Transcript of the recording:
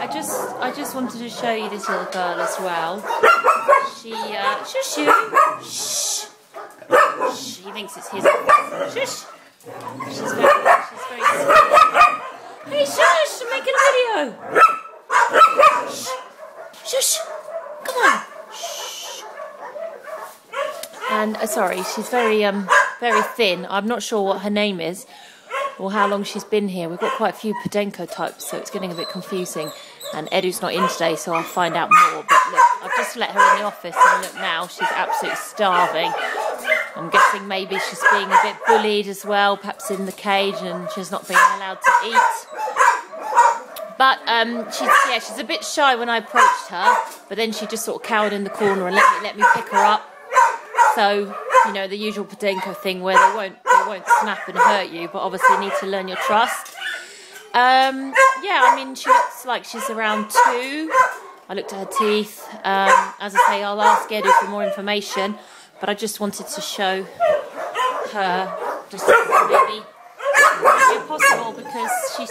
I just I just wanted to show you this little girl as well. She uh shush you. Shh. Shh. He thinks it's his Shush. She's very she's very sweet. Hey shush, I'm making a video. Shh. Shush. Come on. Shh. And uh, sorry, she's very um very thin. I'm not sure what her name is or how long she's been here. We've got quite a few Podenco types, so it's getting a bit confusing. And Edu's not in today, so I'll find out more. But look, I've just let her in the office, and look now, she's absolutely starving. I'm guessing maybe she's being a bit bullied as well, perhaps in the cage, and she's not being allowed to eat. But um, she's yeah, she's a bit shy when I approached her, but then she just sort of cowered in the corner and let me let me pick her up. So you know the usual Podenco thing where they won't won't snap and hurt you, but obviously you need to learn your trust. Um, yeah, I mean she looks like she's around two. I looked at her teeth. Um, as I say, I'll ask Edu for more information, but I just wanted to show her just maybe if possible because she's.